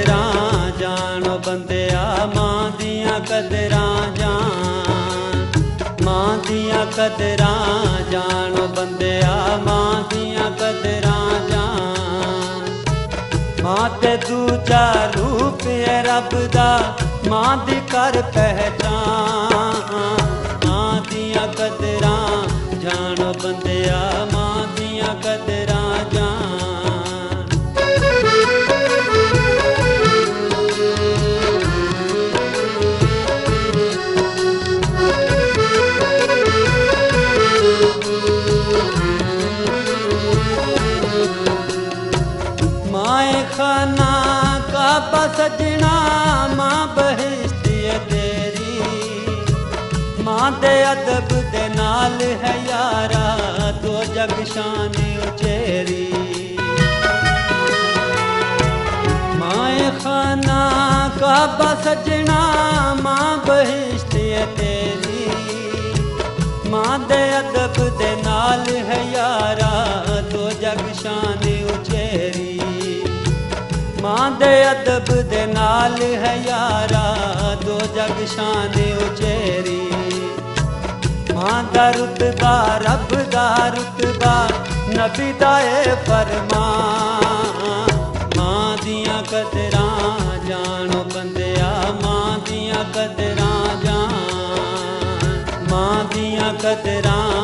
ਕਦਰਾਂ ਜਾਣੋ ਬੰਦਿਆ ਮਾਂ ਦੀਆਂ ਕਦਰਾਂ ਜਾਣ। ਮਾਂ ਦੀਆਂ ਕਦਰਾਂ ਜਾਣੋ ਬੰਦਿਆ, ਮਾਂ ਦੀਆਂ ਕਦਰਾਂ ਜਾਣ। ਮਾਂ ਤੇ ਦੂਜਾ ਰੂਪ ਹੈ ਰੱਬ ਮਾਂ ਦੀ ਕਰ ਪਹਿਚਾਨ ਮਾਂ ਦੀਆਂ ਕਦਰਾਂ ਜਾਣੋ ਬੰਦਿਆ, ਮਾਂ ਦੀਆਂ ਕਦਰਾਂ ਮਾਏ ਖਾਨਾ ਕਾਬਾ ਸਜਣਾ ਮਾਂ ਬਹਿਸ਼ਤੀ ਹੈ ਤੇਰੀ ਮਾਂ ਦੇ ਅਦਬ ਦੇ ਨਾਲ ਹੈ ਯਾਰਾ ਦੋ ਜਗ ਸ਼ਾਨ ਉਚੇਰੀ ਮਾਏ ਖਾਨਾ ਕਾਬਾ ਸਜਣਾ ਮਾਂ ਬਹਿਸ਼ਤੀ ਹੈ ਤੇਰੀ ਮਾਂ ਦੇ ਅਦਬ ਦੇ ਨਾਲ ਹੈ ਯਾਰਾ ਦੋ ਜਗ ਸ਼ਾਨ ਉਚੇਰੀ ਮਾਂ ਦੇ ਅਦਬ ਦੇ ਨਾਲ ਹੈ ਯਾਰਾ, ਦੋ ਜਗ ਸ਼ਾਨ ਉਚੇਰੀ। ਮਾਂ ਦਾ ਰੁਤਬਾ, ਰੱਬ ਦਾ ਰੁਤਬਾ, ਨਬੀ ਦਾ ਏ ਫਰਮਾਨ। ਮਾਂ ਦੀਆਂ ਕਦਰਾਂ ਜਾਣੋ ਬੰਦਿਆ, ਮਾਂ ਦੀਆਂ ਕਦਰਾਂ ਜਾਣ। ਮਾਂ ਦੀਆਂ ਕਦਰਾਂ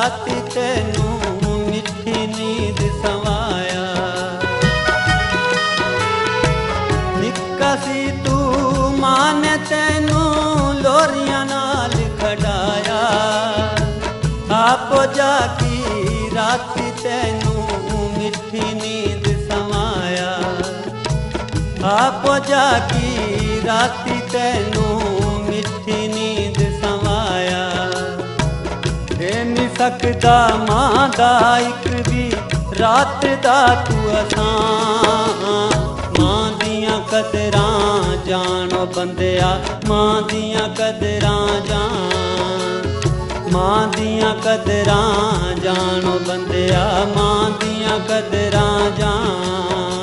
ਰਾਤੀ ਤੈਨੂੰ ਮਿੱਠੀ ਨੀਂਦ ਸਵਾਇਆ ਨਿੱਕਾ ਸੀ ਤੂੰ ਮਾਂ ਤੈਨੂੰ ਲੋਰੀਆਂ ਨਾਲ ਖੜਾਇਆ। ਆਪੋ ਜਾ ਕੀ ਰਾਤੀ ਤੈਨੂੰ ਮਿੱਠੀ ਨੀਂਦ ਸਮਾਇਆ। ਆਪੋ ਜਾ ਕੀ ਰਾਤੀ ਤੈਨੂੰ ਨਹੀਂ ਸਕਦਾ ਮਾਂ ਦਾ ਇੱਕ ਵੀ, ਰਾਤ ਦਾ ਤੂੰ ਅਸਾਂ। ਮਾਂ ਦੀਆਂ ਕਦਰਾਂ ਜਾਣੋ ਬੰਦਿਆ, ਮਾਂ ਦੀਆਂ ਕਦਰਾਂ ਜਾਣ। ਮਾਂ ਦੀਆਂ ਕਦਰਾਂ ਜਾਣੋ ਬੰਦਿਆ, ਮਾਂ ਦੀਆਂ ਕਦਰਾਂ ਜਾਣ।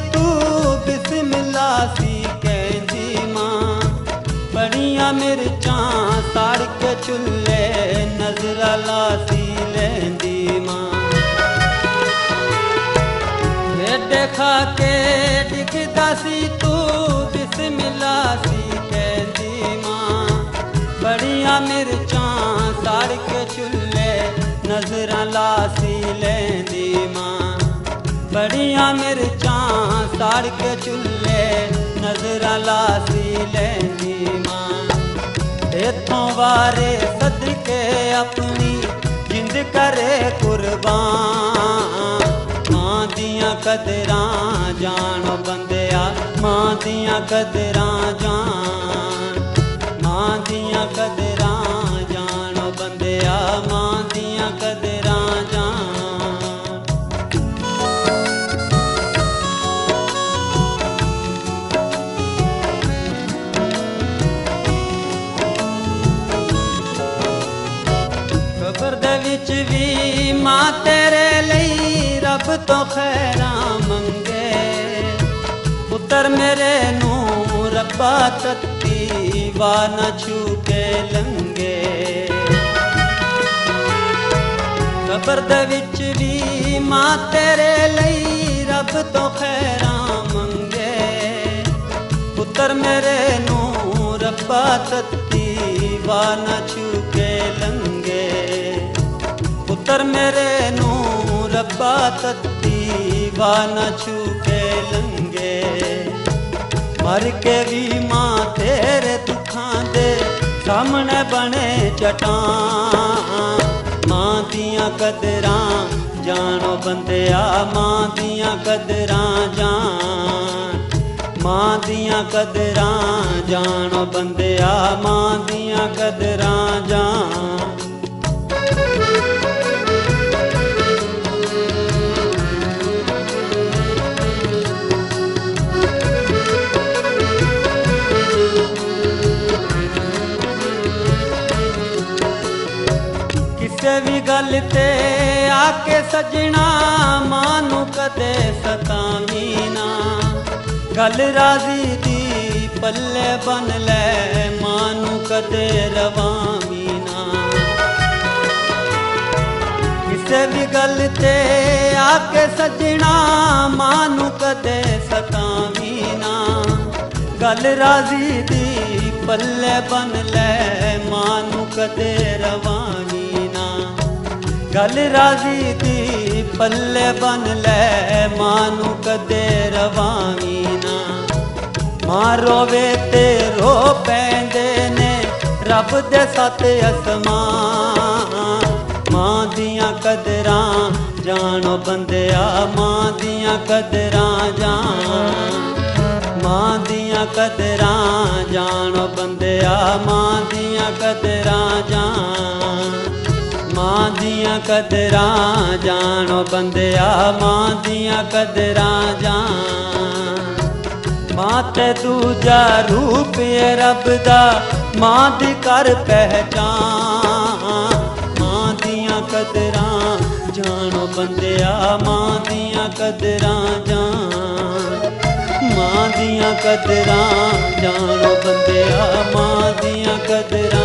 तूं बिसी मां। बड़ मिर्चां तारक चुले नज़र लासी लेंदी माके टिकंदासीं तूं बिस सी ਸੜ ਕੇ ਚੁੱਲੇ ਨਜ਼ਰਾਂ ਲਾ ਲੈਂਦੀ ਮਾਂ। ਇਥੋਂ ਵਾਰੇ ਸਦਕੇ ਆਪਣੀ ਜਿੰਦ ਕਰੇ ਕੁਰਬਾਨ। ਮਾਂ ਦੀਆਂ ਕਦਰਾਂ ਜਾਣੋ ਬੰਦਿਆ, ਮਾਂ ਦੀਆਂ ਕਦਰਾਂ ਜਾਣ। ਮਾਂ ਦੀਆਂ ਕਦਰਾਂ ਜਾਣੋ ਬੰਦਿਆ, ਮਾਂ ਦੀਆਂ ਕਦਰਾਂ ਤੋਂ ਖੈਰਾਂ ਮੰਗੇ। ਪੁੱਤਰ ਮੇਰੇ ਨੂੰ ਰੱਬਾ ਤੱਤੀ ਵਾ ਨਾ ਛੂ ਕੇ ਲੰਗੇ। ਕਬਰ ਦੇ ਵਿੱਚ ਵੀ ਮਾਂ ਤੇਰੇ ਲਈ ਰੱਬ ਤੋਂ ਖੈਰਾਂ ਮੰਗੇ। ਪੁੱਤਰ ਮੇਰੇ ਨੂੰ ਰੱਬਾ ਤੱਤੀ ਵਾ ਨਾ ਛੂ ਕੇ ਲੰਗੇ। ਪੁੱਤਰ ਮੇਰੇ ਨੂੰ ਰੱਬਾ ਤੱਤੀ ਵਾ ਨਾ ਛੂ ਕੇ ਲੰਗੇ ਮਰ ਕੇ ਵੀ ਮਾਂ ਤੇਰੇ ਦੁੱਖ ਸਾਹਮਣੇ ਬਣੇ ਚਟਾਂ ਮਾਂ ਦੀਆਂ ਕਦਰਾਂ ਜਾਣੋ ਬੰਦਿਆ ਮਾਂ ਦੀਆਂ ਕਦਰਾਂ ਜਾਣ ਮਾਂ ਦੀਆਂ ਕਦਰਾਂ ਜਾਣੋ ਬੰਦਿਆ ਮਾਂ ਦੀਆਂ ਕਦਰਾਂ ਜਾਣ ਗੱਲ ਤੇ ਆ ਕੇ ਸਜਣਾ, ਮਾਂ ਨੂੰ ਕਦੇ ਸਤਾਵੀ ਨਾ। ਗੱਲ ਰਾਜ਼ੀ ਦੀ ਪੱਲੇ ਬਨ ਲੈ, ਮਾਂ ਨੂੰ ਕਦੇ ਰਵਾਵੀ ਨਾ। ਕਿਸੇ ਵੀ ਗੱਲ ਤੇ ਆ ਕੇ ਸਜਣਾ, ਮਾਂ ਨੂੰ ਕਦੇ ਸਤਾਵੀ ਨਾ। ਗੱਲ ਰਾਜ਼ੀ ਦੀ ਪੱਲੇ ਬਨ ਲੈ, ਮਾਂ ਨੂੰ ਕਦੇ ਰਵਾਵੀ ਗੱਲ ਰਾਜ਼ੀ ਦੀ ਪੱਲੇ ਬਨ ਲੈ ਮਾਂ ਨੂੰ ਕਦੇ ਰਵਾਵੀ ਨਾ। ਮਾਂ ਰੋਵੇ ਤੇ ਰੋ ਪੈਂਦੇ ਨੇ, ਰੱਬ ਦੇ ਸੱਤ ਅਸਮਾਨ। ਮਾਂ ਦੀਆਂ ਕਦਰਾਂ ਜਾਣੋ ਬੰਦਿਆ, ਮਾਂ ਦੀਆਂ ਕਦਰਾਂ ਜਾਣ। ਮਾਂ ਦੀਆਂ ਕਦਰਾਂ ਜਾਣੋ ਬੰਦਿਆ, ਮਾਂ ਦੀਆਂ ਕਦਰਾਂ ਦੀਆਂ ਕਦਰਾਂ ਜਾਣੋ ਬੰਦਿਆ ਮਾਂ ਦੀਆਂ ਕਦਰਾਂ ਜਾਣ। ਮਾਂ ਤੇ ਦੂਜਾ ਰੂਪ ਏ ਰੱਬ ਦਾ, ਮਾਂ ਦੀ ਕਰ ਪਹਿਚਾਨ ਮਾਂ ਦੀਆਂ ਕਦਰਾਂ ਜਾਣੋ ਬੰਦਿਆ, ਮਾਂ ਦੀਆਂ ਕਦਰਾਂ ਜਾਣ। ਮਾਂ ਦੀਆਂ ਕਦਰਾਂ ਜਾਣੋ ਬੰਦਿਆ ਮਾਂ ਦੀਆਂ ਕਦਰਾਂ ਮਾਂ ਦੀਆਂ ਕਦਰਾਂ